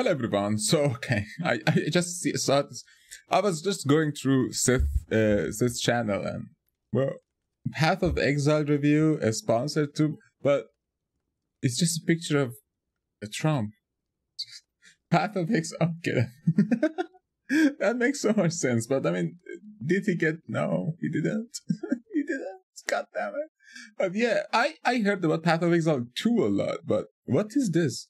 Hello everyone. So okay, I, I just see, saw this. I was just going through Sith uh, Sith's channel and well, Path of Exile review is sponsored too, but it's just a picture of a Trump. Path of Exile. Okay, that makes so much sense. But I mean, did he get? No, he didn't. he didn't. God damn it. But yeah, I I heard about Path of Exile 2 a lot. But what is this?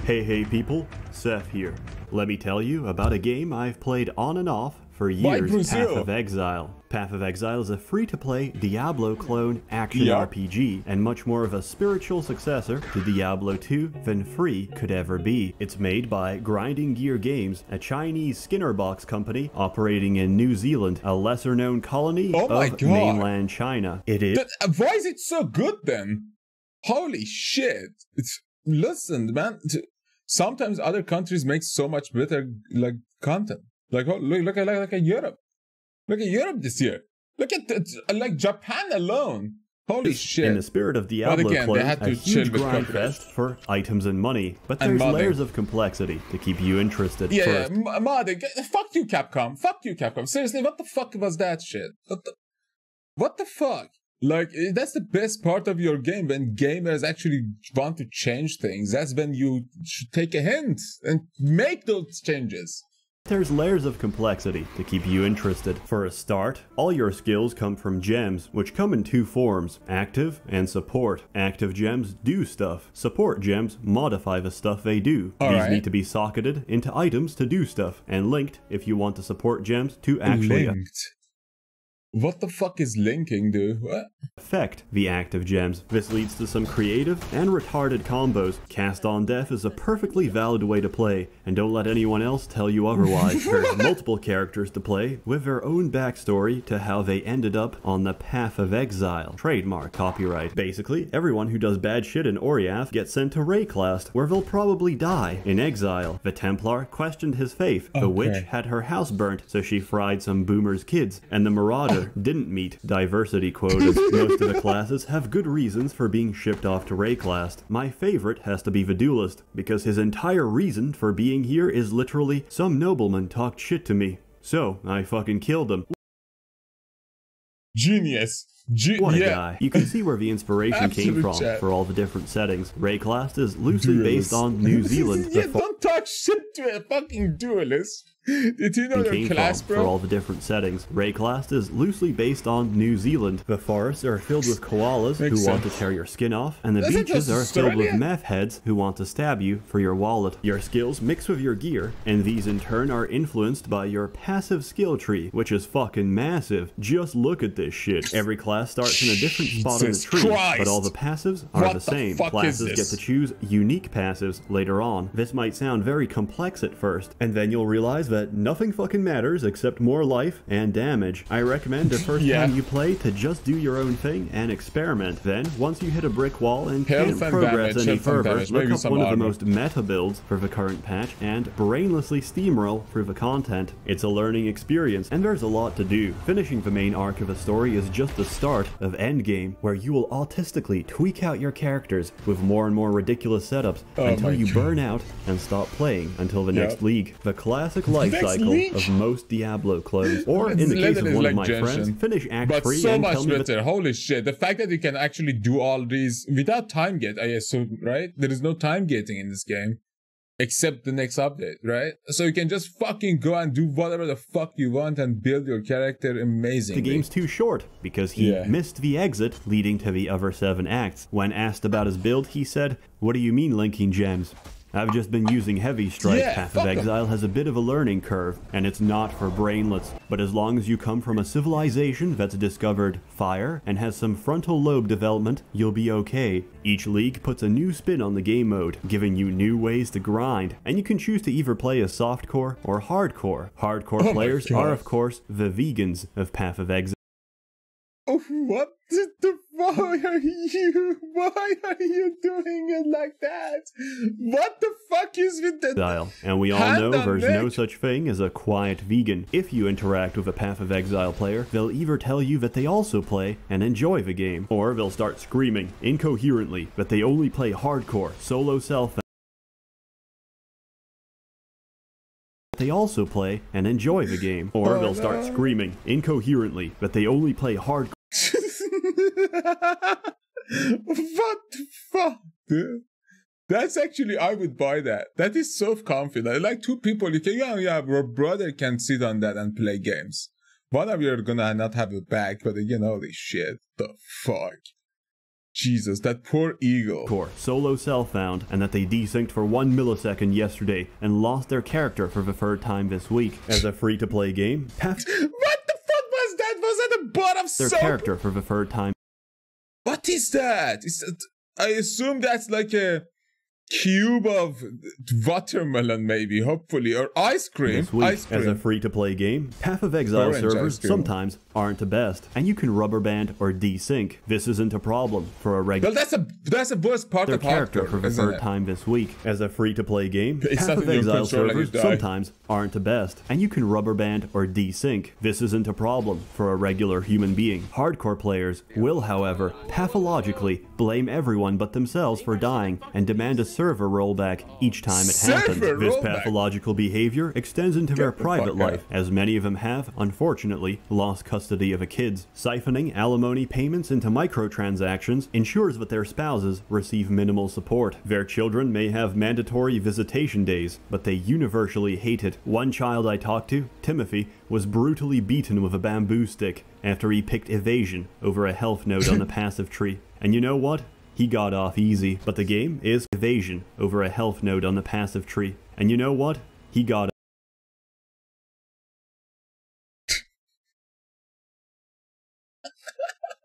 Hey hey people, Sseth here. Let me tell you about a game I've played on and off for years, Path of Exile. Path of Exile is a free-to-play Diablo clone action Yeah. RPG, and much more of a spiritual successor to Diablo 2 than free could ever be. It's made by Grinding Gear Games, a Chinese Skinner box company operating in New Zealand, a lesser-known colony Oh of God. mainland China. It is But uh, why is it so good then? Holy shit! It's listen, man. t- Sometimes other countries make so much better like content. Like oh, look, look at like, look at Europe. Look at Europe this year. Look at like Japan alone. Holy shit! In the spirit of Diablo again, had a huge grind fest for items and money, but there's layers of complexity to keep you interested. Yeah, yeah, First, M- modding. Fuck you, Capcom. Fuck you, Capcom. Seriously, what the fuck was that shit? What the, what the fuck? Like, eh, that's the best part of your game when gamers actually want to change things. That's when you should take a hint and make those changes. there's layers of complexity to keep you interested. For a start, all your skills come from gems, which come in two forms, active and support. Active gems do stuff. Support gems modify the stuff they do. These Alright. need to be socketed into items to do stuff, and linked if you want the support gems to actually Linked. What the fuck is linking, dude? What? affect the active gems. This leads to some creative and retarded combos. Cast on Death is a perfectly valid way to play, and don't let anyone else tell you otherwise. There's multiple characters to play, with their own backstory to how they ended up on the path of exile. Trademark, copyright. Basically, everyone who does bad shit in Oriath gets sent to Wraeclast, where they'll probably die in exile. The Templar questioned his faith, the witch had her house burnt, so she fried some boomer's kids, and the Marauder didn't meet diversity quotas. Most of the classes have good reasons for being shipped off to Wraeclast. My favorite has to be the Duelist, because his entire reason for being here is literally some nobleman talked shit to me. So, I fucking killed him. Genius. Ge- What a yeah. guy. You can see where the inspiration came from chat. for all the different settings. Wraeclast is loosely based on New Zealand. yeah, don't talk shit to a fucking duelist. Did you know class, from bro? for all the different settings. Wraeclast is loosely based on New Zealand. The forests are filled with koalas who Makes want to tear your skin off, and the Isn't beaches are filled with meth heads who want to stab you for your wallet. Your skills mix with your gear, and these in turn are influenced by your passive skill tree, which is fucking massive. Just look at this shit. Every class starts in a different spot in the tree, Christ. but all the passives are What the the same. is Classes get to choose unique passives later on. This might sound very complex at first, and then you'll realize that nothing fucking matters except more life and damage. I recommend the first Yeah. time you play to just do your own thing and experiment. Then, once you hit a brick wall and Health can't and progress damage, any further, damage, look up one of the most meta builds for the current patch and brainlessly steamroll through the content. It's a learning experience, and there's a lot to do. Finishing the main arc of a story is just the start of Endgame, where you will autistically tweak out your characters with more and more ridiculous setups Oh until you God. burn out and stop playing until the Yep. next league. The classic life Next cycle of most Diablo clones. Or in the case of one like of my Genshin. friends, finish Act but 3 so and much tell me better. Holy shit. The fact that you can actually do all these without time gate, I assume, right? There is no time gating in this game. Except the next update, right? So you can just fucking go and do whatever the fuck you want and build your character amazingly. the game's too short because he Yeah. missed the exit leading to the other seven acts. When asked about his build, he said, What do you mean linking gems? I've just been using Heavy Strike. Yeah, Path of fuck 'em. Exile has a bit of a learning curve, and it's not for brainlets. But as long as you come from a civilization that's discovered fire and has some frontal lobe development, you'll be okay. Each league puts a new spin on the game mode, giving you new ways to grind, and you can choose to either play as softcore or hardcore. Hardcore Oh players are, of course, the vegans of Path of Exile. Oh, what the why are you why are you doing it like that? What the fuck is with that? exile, and we all know there's no such thing as a quiet vegan. If you interact with a Path of Exile player, they'll either tell you that they also play and enjoy the game, or they'll start screaming incoherently that they only play hardcore, solo self they also play and enjoy the game. Or Oh, they'll start no. screaming incoherently that they only play hard what the fuck, dude? That's actually I would buy that. That is self confident. Like two people, you can yeah oh, yeah, your brother can sit on that and play games. One of you are gonna not have a back, but again, holy shit, the fuck. Jesus, that poor eagle. core solo cell found and that they desynced for one millisecond yesterday and lost their character for the third time this week. As a free to play game, Path What the fuck was that? Was that a bot of their soap? character for the third time What is that? Is that? I assume that's like a cube of watermelon, maybe, hopefully, or ice cream. this week. Ice As a free to play game, Path of Exile Orange servers sometimes aren't the best, and you can rubber band or desync. This isn't a problem for a regular. Well, that's a that's a worst part their of character hardcore, for the third time this week. As a free to play game, It's Path of Exile control and you servers sometimes aren't the best, and you can rubber band or desync. This isn't a problem for a regular human being. Hardcore players will, however, pathologically blame everyone but themselves for dying and demand a server rollback each time it happens. Server This rollback? pathological behavior extends into their Get the private out. life, as many of them have, unfortunately, lost custody of a kids. Siphoning alimony payments into microtransactions ensures that their spouses receive minimal support. Their children may have mandatory visitation days, but they universally hate it. One child I talked to, Timothy, was brutally beaten with a bamboo stick after he picked evasion over a health node on the passive tree. And you know what? He got off easy, but the game is evasion over a health node on the passive tree. And you know what? He got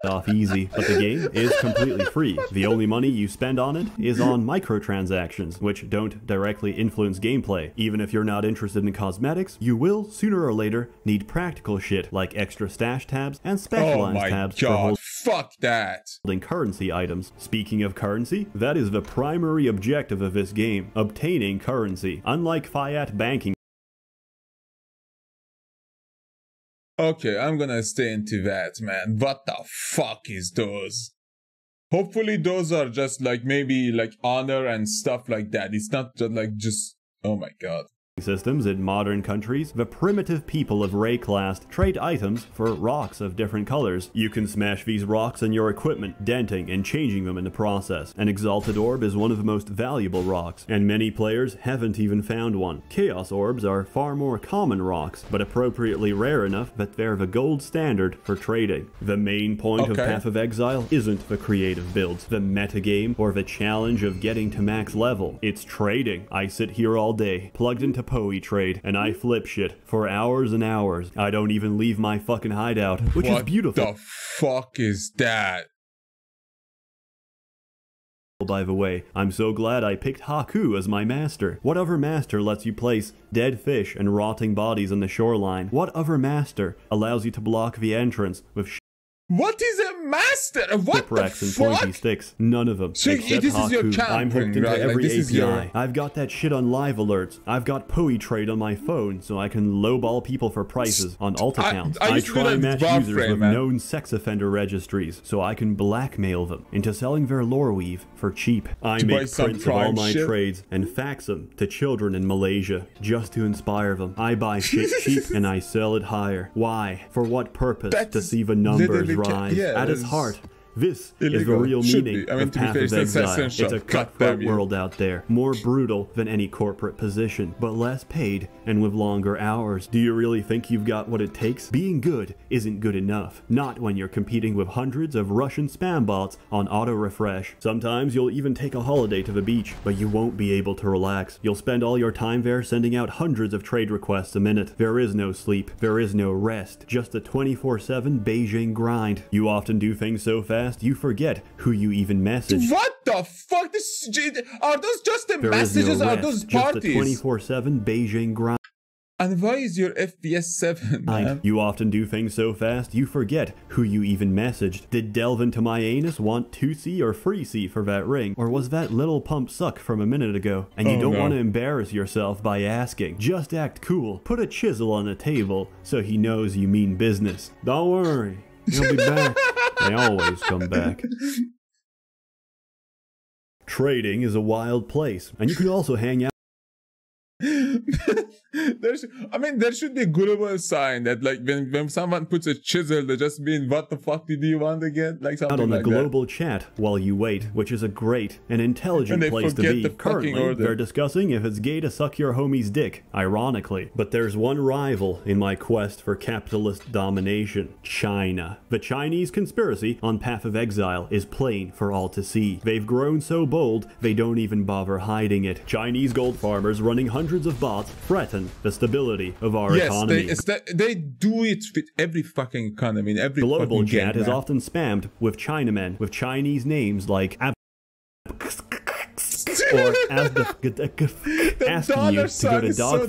off easy, but the game is completely free. The only money you spend on it is on microtransactions, which don't directly influence gameplay. Even if you're not interested in cosmetics, you will, sooner or later, need practical shit like extra stash tabs and Oh specialized my tabs for god! holding Fuck that! holding currency items. Speaking of currency, that is the primary objective of this game, obtaining currency. Unlike fiat banking Okay, I'm gonna stay into that, man. What the fuck is those? Hopefully, those are just like maybe like honor and stuff like that. It's not just like just. Oh my god. Systems in modern countries, the primitive people of Wraeclast trade items for rocks of different colors. You can smash these rocks in your equipment, denting and changing them in the process. An Exalted Orb is one of the most valuable rocks, and many players haven't even found one. Chaos Orbs are far more common rocks, but appropriately rare enough that they're the gold standard for trading. The main point of Path of Exile isn't the creative builds, the metagame, or the challenge of getting to max level. It's trading. I sit here all day, plugged into Poe Trade, and I flip shit for hours and hours. I don't even leave my fucking hideout, which what is beautiful. What the fuck is that? Oh, by the way, I'm so glad I picked Haku as my master. What other master lets you place dead fish and rotting bodies on the shoreline? What other master allows you to block the entrance with What is a master? What and pointy sticks? None of them. So except this is your Haku. I'm hooked into right? Every this is API. your- I've got that shit on live alerts. I've got Poe Trade on my phone, so I can lowball people for prices on alt accounts. I I, do try match users Warframe, with man. known sex offender registries, so I can blackmail them into selling their Loreweave for cheap. I To make prints of all my shit? trades and fax them to children in Malaysia just to inspire them. I buy shit cheap and I sell it higher. Why? For what purpose? That to is see the numbers literally ca- rise. yeah, At it's heart, this is the real Should meaning be. I mean, of to Path fair, of Exile. It's a cutthroat world out there, more brutal than any corporate position, but less paid and with longer hours. Do you really think you've got what it takes? Being good isn't good enough. Not when you're competing with hundreds of Russian spam bots on auto refresh. Sometimes you'll even take a holiday to the beach, but you won't be able to relax. You'll spend all your time there sending out hundreds of trade requests a minute. There is no sleep, there is no rest, just a 24-7 Beijing grind. You often do things so fast you forget who you even message. What the fuck? This are those just the There messages? no are rest, those just a parties? 24-7 Beijing grind. And why is your FPS seven? Man? You often do things so fast you forget who you even messaged. Did Delve into my anus want 2C or free C for that ring? Or was that little pump suck from a minute ago? And you Oh, don't no. want to embarrass yourself by asking. Just act cool. Put a chisel on the table so he knows you mean business. Don't worry. He'll be back. they always come back. Trading is a wild place, and you can also hang out There's, I mean, there should be a global sign that, like, when, when someone puts a chisel, they just mean, "What the fuck did you want again?" Like something out on the global chat while you wait, which is a great and intelligent And place to be. the Currently, they're discussing if it's gay to suck your homie's dick, ironically. But there's one rival in my quest for capitalist domination China. The Chinese conspiracy on Path of Exile is plain for all to see. They've grown so bold, they don't even bother hiding it. Chinese gold farmers running hundreds of bots threaten the stability of our. Yes, economy. they, it's that, they do it with every fucking economy, in every Global fucking chat game, is often spammed with Chinamen with Chinese names like or as the, asking you to go to is so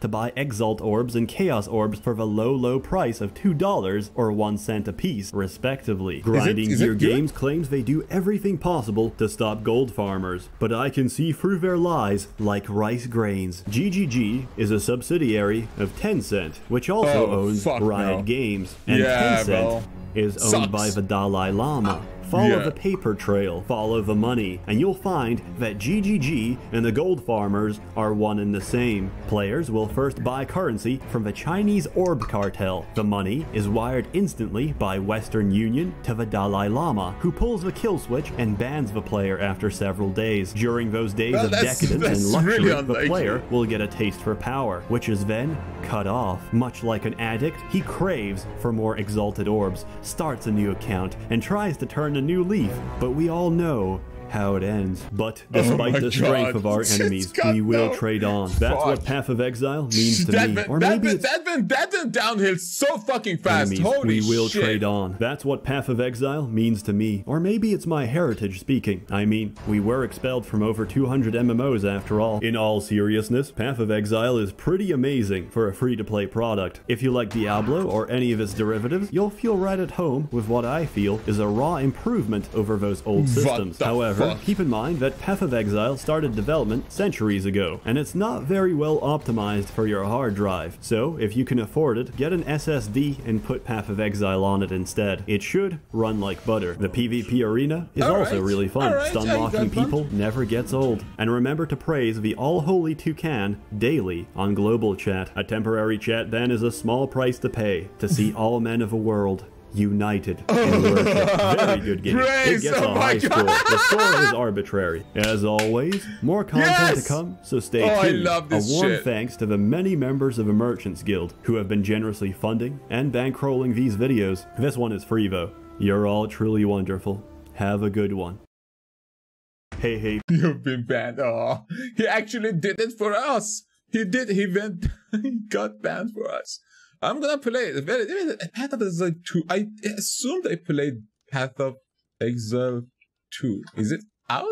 to buy Exalt orbs and Chaos orbs for the low, low price of $2 or 1 cent apiece, respectively. Grinding is it Gear? Games claims they do everything possible to stop gold farmers, but I can see through their lies like rice grains. GGG is a subsidiary of Tencent, which also Oh, owns Riot no. Games, and Yeah, Tencent bro. is owned Sucks. by the Dalai Lama. Follow Yeah. the paper trail, follow the money, and you'll find that GGG and the gold farmers are one and the same. Players will first buy currency from the Chinese orb cartel. The money is wired instantly by Western Union to the Dalai Lama, who pulls the kill switch and bans the player after several days. During those days Well, of that's- decadence that's and luxury, really the player will get a taste for power, which is then cut off. Much like an addict, he craves for more exalted orbs, starts a new account, and tries to turn a new leaf. But we all know how it ends. But oh despite Oh the strength God. of our enemies, we will no trade on. That's what. Path of Exile means to that me. went, Or that, maybe it's that went that went downhill so fucking fast. enemies Holy we will shit. trade on. That's what Path of Exile means to me. Or maybe it's my heritage speaking. I mean, we were expelled from over 200 MMOs after all. In all seriousness, Path of Exile is pretty amazing for a free-to-play product. If you like Diablo or any of its derivatives, you'll feel right at home with what I feel is a raw improvement over those old systems. the However, keep in mind that Path of Exile started development centuries ago, and it's not very well optimized for your hard drive. So, if you can afford it, get an SSD and put Path of Exile on it instead. It should run like butter. The PvP arena is All also right, really fun. right, Stun I locking fun. people never gets old. And remember to praise the all holy toucan daily on global chat. A temporary chat then is a small price to pay to see all men of a world united in worship. Very good game. Praise, it gets oh a high score. The score is arbitrary. As always, more content Yes! to come, so stay Oh, I tuned. love this a warm shit. thanks to the many members of the Merchants Guild who have been generously funding and bankrolling these videos. This one is free though. You're all truly wonderful. Have a good one. Hey, hey, You've been banned. Oh, he actually did it for us. He did. He went. he got banned for us. I'm gonna play it. Very- Path of Exile 2. I assumed I played Path of Exile 2. Is it out?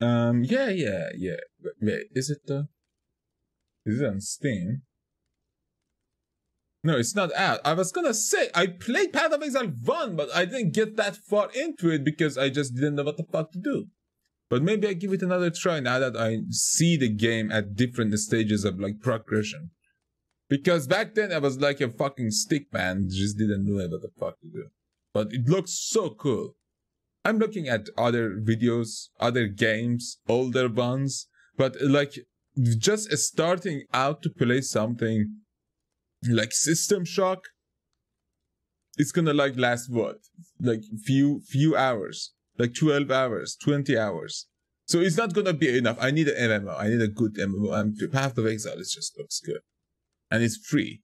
Um. Yeah. Yeah. Yeah. Wait. wait is it? Uh, is it on Steam? No, it's not out. I was gonna say I played Path of Exile 1, but I didn't get that far into it because I just didn't know what the fuck to do. But maybe I give it another try now that I see the game at different stages of like progression. Because back then I was like a fucking stick man, just didn't know what the fuck to do. But it looks so cool. I'm looking at other videos, other games, older ones, but like just starting out to play something like System Shock, it's gonna like last what? Like few few hours. Like 12 hours, 20 hours. So it's not gonna be enough. I need an MMO. I need a good MMO. And Path of Exile it just looks good. And it's free.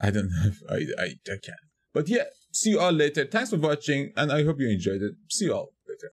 I don't if I, I, I can. But yeah, see you all later. Thanks for watching, and I hope you enjoyed it. See you all.